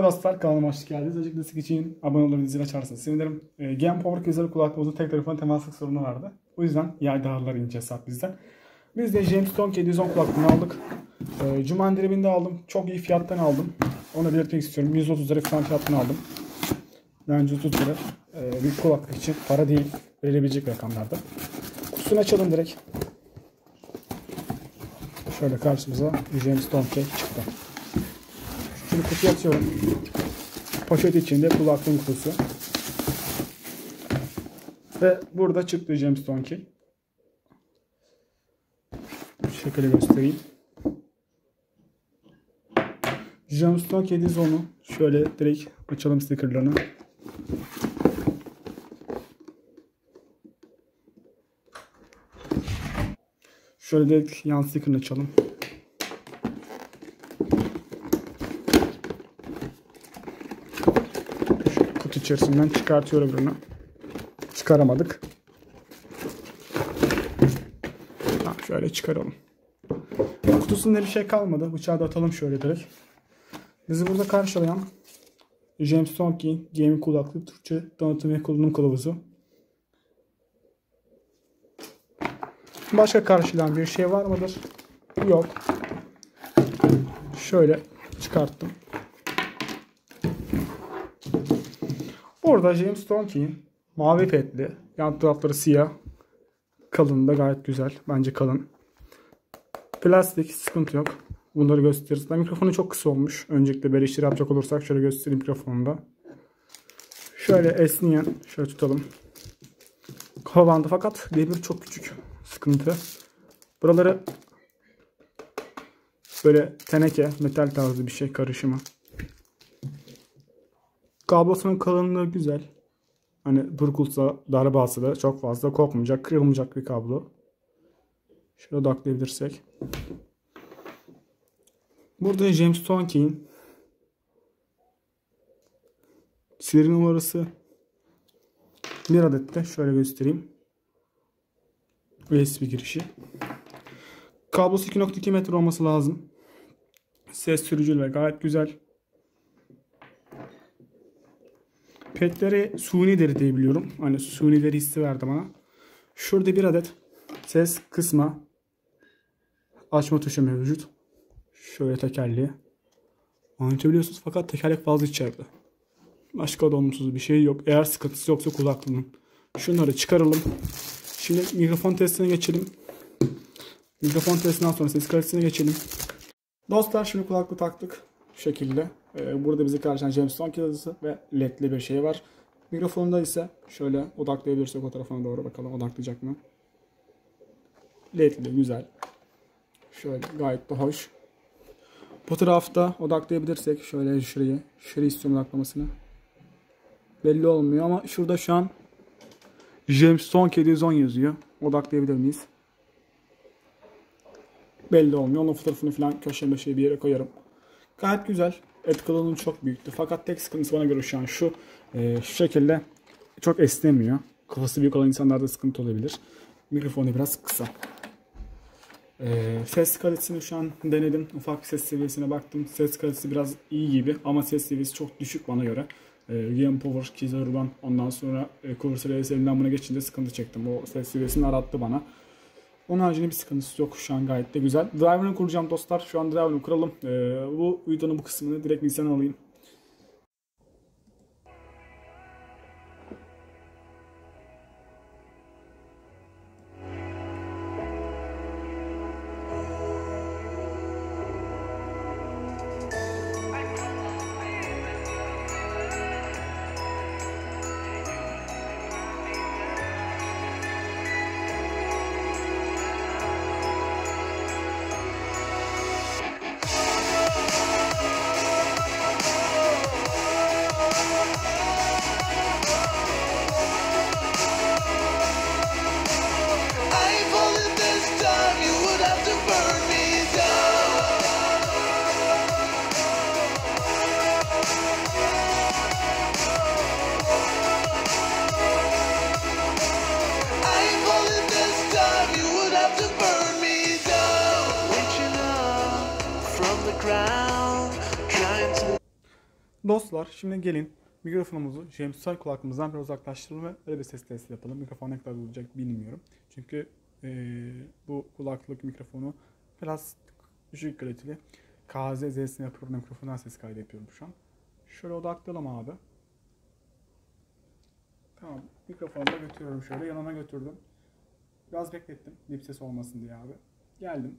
Merhaba dostlar kanalıma hoş geldiniz. Öncelikle destek için abone olabilir zil açarsanız sevinirim. E, Game Power güzel kulaklığımızın tek telefon temaslık sorunu vardı. O yüzden yay dağlarlar ince hesap bizden. Biz de James Stone 710 kulaklığını aldık. E, Cuma indiriminde aldım. Çok iyi fiyattan aldım. Onu belirtmek istiyorum. 130 lira falan fiyattan aldım. Bence 30 lira e, bir kulaklık için para değil. Verilebilecek rakamlarda. Kutusunu açalım direkt. Şöyle karşımıza James Stone çıktı. Şimdi kutuya atıyorum. Poşet içinde kulaklığın kutusu. Ve burada çıktı Key. Bu şekilde göstereyim. Gemstone Key onu şöyle direkt açalım stickerlarını. Şöyle direkt yan stickerını açalım. İçerisinden çıkartıyorum bunu. Çıkaramadık. Ha, şöyle çıkaralım. Kutusunda bir şey kalmadı. Bıçağı da atalım şöyle direkt. Bizi burada karşılayan James Tonki Gaming kulaklık Türkçe tanıtım ve kullanım kılavuzu. Başka karşılayan bir şey var mıdır? Yok. Şöyle çıkarttım. Burada James Tonkin mavi petli. Yan tarafları siyah. Kalın da gayet güzel. Bence kalın. Plastik sıkıntı yok. Bunları gösteririz. Mikrofonu çok kısa olmuş. Öncelikle böyle işleri yapacak olursak şöyle göstereyim mikrofonda. Şöyle esniyen. Şöyle tutalım. Kafa fakat demir çok küçük. Sıkıntı. Buraları böyle teneke, metal tarzı bir şey karışımı. Kablosunun kalınlığı güzel. Hani burkulsa, darbe alsa da çok fazla kopmayacak, kırılmayacak bir kablo. Şöyle odaklayabilirsek. Burada James Tonkey'in seri numarası bir adet de şöyle göstereyim. USB girişi. Kablosu 2.2 metre olması lazım. Ses sürücüleri gayet güzel. Petleri suni deri diye biliyorum. Hani suni deri hissi verdi bana. Şurada bir adet ses kısma açma tuşu mevcut. Şöyle tekerleği. Anlatabiliyorsunuz fakat tekerlek fazla içeride. Başka da olumsuz bir şey yok. Eğer sıkıntısı yoksa kulaklığının. Şunları çıkaralım. Şimdi mikrofon testine geçelim. Mikrofon testinden sonra ses kalitesine geçelim. Dostlar şimdi kulaklığı taktık. Şu şekilde. Ee, burada bizi karşılayan James Bond yazısı ve ledli bir şey var. Mikrofonda ise şöyle odaklayabilirsek o tarafına doğru bakalım odaklayacak mı? Ledli güzel. Şöyle gayet de hoş. Bu tarafta odaklayabilirsek şöyle şurayı. Şurayı istiyorum odaklamasını. Belli olmuyor ama şurada şu an James Son 710 yazıyor. Odaklayabilir miyiz? Belli olmuyor. Onun fotoğrafını falan köşe bir yere koyarım. Gayet güzel. Et kalınlığı çok büyüktü. Fakat tek sıkıntısı bana göre şu an şu. E, şu şekilde çok esnemiyor. Kafası büyük olan insanlarda sıkıntı olabilir. Mikrofonu biraz kısa. E, ses kalitesini şu an denedim. Ufak ses seviyesine baktım. Ses kalitesi biraz iyi gibi ama ses seviyesi çok düşük bana göre. E, Game Power, Kizer Urban ondan sonra e, Corsair SL'den buna geçince sıkıntı çektim. O ses seviyesini arattı bana. Onun haricinde bir sıkıntısı yok. Şu an gayet de güzel. Driver'ını kuracağım dostlar. Şu an driver'ını kuralım. Ee, bu videonun bu kısmını direkt bilgisayarına alayım. Dostlar şimdi gelin mikrofonumuzu JMSI kulaklığımızdan biraz uzaklaştıralım ve öyle bir ses testi yapalım. Mikrofon ne kadar olacak bilmiyorum. Çünkü e, bu kulaklık mikrofonu biraz düşük kaliteli. KZ-Z'sini yapıyorum mikrofondan ses kaydediyorum şu an. Şöyle odaklayalım abi. Tamam. Mikrofonu da götürüyorum şöyle. Yanına götürdüm. Biraz beklettim. Dip ses olmasın diye abi. Geldim.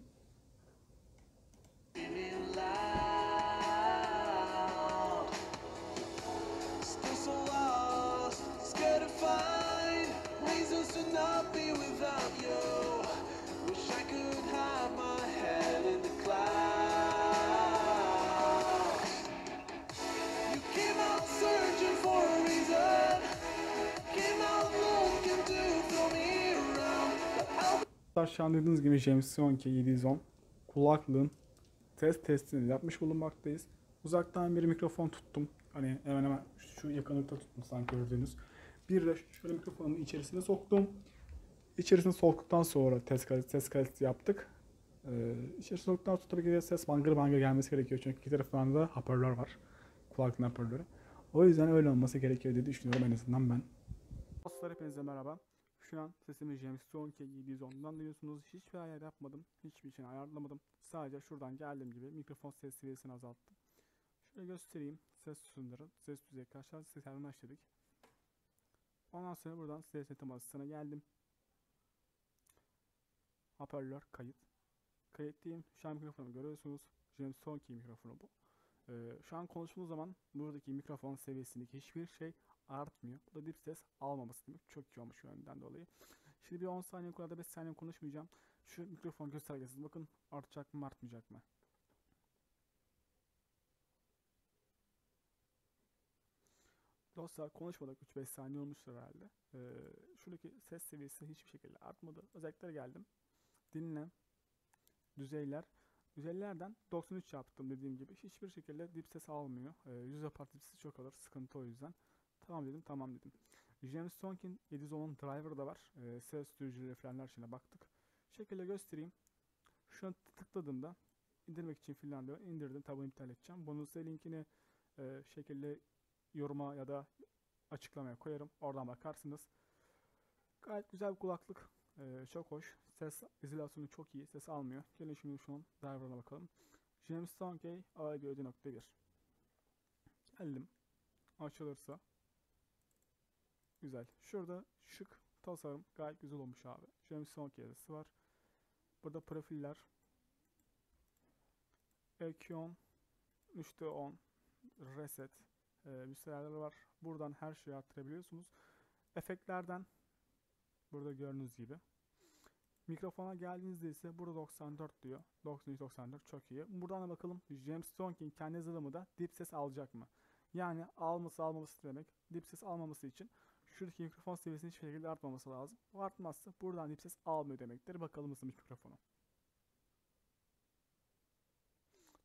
Arkadaşlar şu an dediğiniz gibi James Sonke 710 kulaklığın test testini yapmış bulunmaktayız. Uzaktan bir mikrofon tuttum. Hani hemen hemen şu yakınlıkta tuttum sanki gördüğünüz. Bir de şöyle mikrofonumu içerisine soktum. İçerisine soktuktan sonra test kalitesi, test kalitesi yaptık. Ee, içerisine soktuktan sonra tabii ki ses bangır bangır gelmesi gerekiyor. Çünkü iki tarafından da hoparlör var. Kulaklığın hoparlörü. O yüzden öyle olması gerekiyor diye düşünüyorum en azından ben. Dostlar hepinize merhaba. Şu an sesimi James Sonke 710'dan duyuyorsunuz. Hiçbir ayar yapmadım. Hiçbir için ayarlamadım. Sadece şuradan geldiğim gibi mikrofon ses seviyesini azalttım. Şöyle göstereyim. Ses sınırı, ses düzeyi kaçlar ses ayarını açtık. Ondan sonra buradan ses asistana geldim. Hoparlör kayıt. Kayıtlıyım. Şu an mikrofonu görüyorsunuz. James Sonke mikrofonu bu. Ee, şu an konuştuğumuz zaman buradaki mikrofon seviyesindeki hiçbir şey artmıyor. Bu da dip ses almaması demek. Çok iyi olmuş yönden dolayı. Şimdi bir 10 saniye kadar da 5 saniye konuşmayacağım. Şu mikrofon göstergesi bakın artacak mı artmayacak mı? Dostlar konuşmadık 3-5 saniye olmuştur herhalde. Ee, şuradaki ses seviyesi hiçbir şekilde artmadı. Özelliklere geldim. Dinle. Düzeyler. Düzeylerden 93 yaptım dediğim gibi. Hiçbir şekilde dip ses almıyor. Ee, yüz apart dip sesi çok alır. Sıkıntı o yüzden. Tamam dedim tamam dedim. James Tonkin 710'un driver da var. Ee, ses sürücüleri falanlar içine baktık. Şekilde göstereyim. Şu tıkladığımda indirmek için filan diyor. İndirdim. Tabi iptal edeceğim. Bunun size linkini e, şekilde yoruma ya da açıklamaya koyarım. Oradan bakarsınız. Gayet güzel bir kulaklık. Ee, çok hoş. Ses izolasyonu çok iyi. Ses almıyor. Gelin şimdi şunun driver'ına bakalım. James Tonkey AEG 7.1 Geldim. Açılırsa. Güzel. Şurada şık tasarım gayet güzel olmuş abi. James Tonkey yazısı var. Burada profiller. EQ10 3'te 10 reset e, müsterahları var. Buradan her şeyi arttırabiliyorsunuz. Efektlerden burada gördüğünüz gibi. Mikrofona geldiğinizde ise burada 94 diyor. 93-94 çok iyi. Buradan da bakalım James Tonkin kendi yazılımı da dip ses alacak mı? Yani alması almaması demek. Dip ses almaması için şuradaki mikrofon seviyesinin hiçbir şekilde artmaması lazım. O artmazsa buradan dip ses almıyor demektir. Bakalım ısınmış mikrofonu.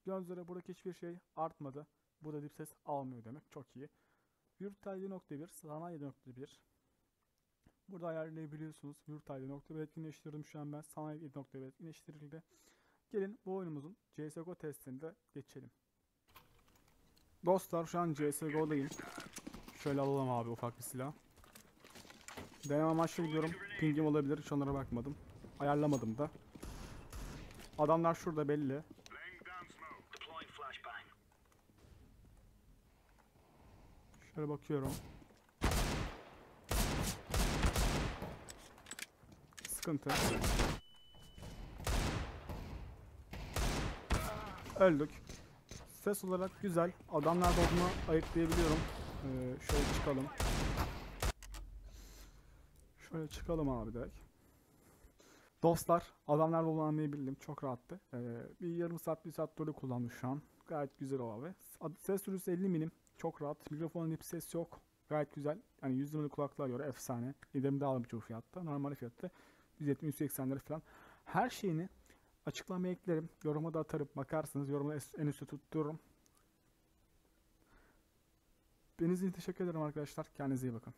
Gördüğünüz üzere buradaki hiçbir şey artmadı. Burada dip ses almıyor demek. Çok iyi. Virtual 7.1, Sanayi 7.1. Burada ayarlayabiliyorsunuz. Virtual 7.1 etkinleştirdim şu an ben. Sanayi 7.1 etkinleştirildi. Gelin bu oyunumuzun CSGO testinde geçelim. Dostlar şu an CSGO'dayım. Şöyle alalım abi ufak bir silah. Deneme amaçlı gidiyorum. Pingim olabilir. Hiç onlara bakmadım. Ayarlamadım da. Adamlar şurada belli. Şöyle bakıyorum. Sıkıntı. Öldük. Ses olarak güzel. Adamlar da olduğunu ayıklayabiliyorum. Ee, şöyle çıkalım. Şöyle çıkalım abi direkt. Dostlar, adamlarla olduğunu anlayabildim. Çok rahattı. Ee, bir yarım saat, bir saat böyle kullandım şu an. Gayet güzel o abi. Ses sürüsü 50 milim. Çok rahat. Mikrofonun hep ses yok. Gayet güzel. Yani 100 liralık kulaklığa göre efsane. İndirimde aldım çoğu fiyatta. Normal fiyatta 170-180 lira falan. Her şeyini açıklamaya eklerim. Yoruma da atarım. Bakarsınız. Yorumu en üstte tuttururum. Beniz için teşekkür ederim arkadaşlar. Kendinize iyi bakın.